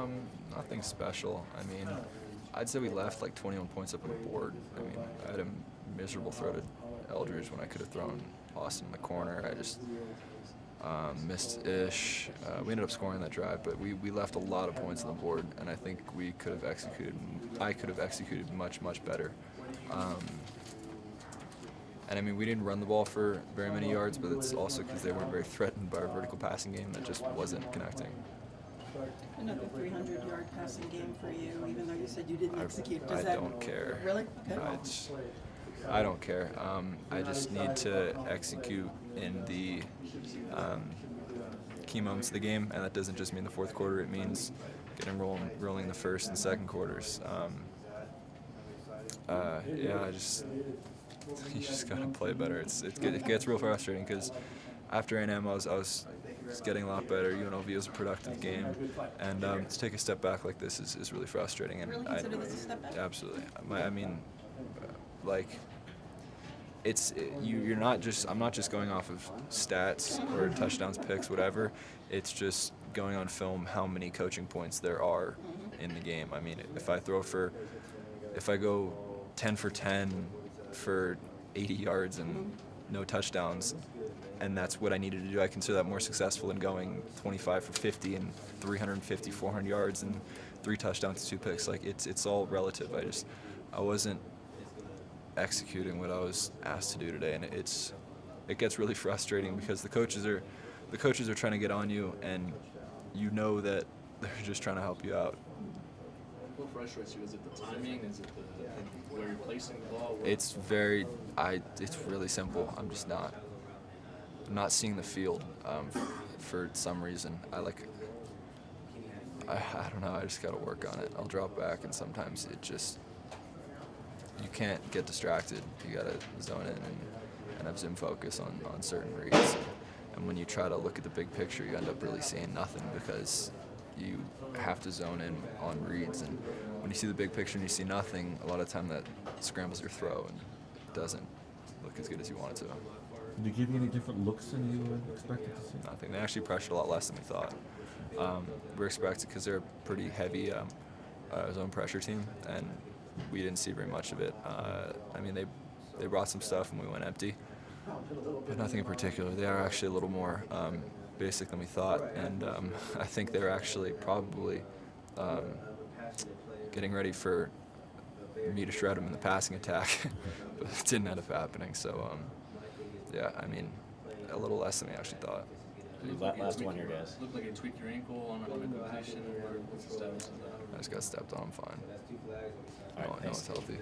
Um, nothing special. I mean, I'd say we left like 21 points up on the board. I mean, I had a miserable throw to Eldridge when I could have thrown Austin in the corner. I just um, missed ish. Uh, we ended up scoring that drive, but we, we left a lot of points on the board, and I think we could have executed. I could have executed much much better. Um, and I mean, we didn't run the ball for very many yards, but it's also because they weren't very threatened by our vertical passing game that just wasn't connecting. Another 300 yard passing game for you, even though you said you didn't I, execute. Does I that don't care. Really? Okay. I, just- I don't care. Um, I just need to execute in the um, key moments of the game, and that doesn't just mean the fourth quarter. It means getting rolling, rolling the first and second quarters. Um, uh, yeah, I just you just gotta play better. It's it, it gets real frustrating because after A&M, I was I was getting a lot better. UNLV was a productive game, and um, to take a step back like this is, is really frustrating. And Really I, this a step back? Absolutely. My, I mean, like it's it, you. You're not just. I'm not just going off of stats or touchdowns, picks, whatever. It's just going on film how many coaching points there are in the game. I mean, if I throw for, if I go 10 for 10 for 80 yards and no touchdowns, and that's what I needed to do. I consider that more successful than going 25 for 50 and 350, 400 yards and three touchdowns, two picks. Like it's it's all relative. I just I wasn't executing what I was asked to do today, and it's it gets really frustrating because the coaches are the coaches are trying to get on you, and you know that they're just trying to help you out. What frustrates you? Is it the timing? Is it the where you're placing the ball? It's very I. It's really simple. I'm just not. I'm not seeing the field um, for some reason. I like. I, I don't know. I just got to work on it. I'll drop back, and sometimes it just. You can't get distracted. You got to zone in and, and have zoom focus on, on certain reads. And when you try to look at the big picture, you end up really seeing nothing because you have to zone in on reads. And when you see the big picture and you see nothing, a lot of time that scrambles your throw and doesn't look as good as you want it to. Did they give you any different looks than you expected to see? Nothing. They actually pressured a lot less than we thought. Um, we were expected because they're a pretty heavy um, uh, zone pressure team, and we didn't see very much of it. Uh, I mean, they they brought some stuff and we went empty, but nothing in particular. They are actually a little more um, basic than we thought, and um, I think they're actually probably um, getting ready for me to shred them in the passing attack, but it didn't end up happening. So, um, yeah, I mean, a little less than we actually thought. Looked like last one here, guys. Looked like you tweaked your ankle on a on a completion, or what's the status of that? I just got stepped on. I'm fine. All right, no, no thanks. one's healthy.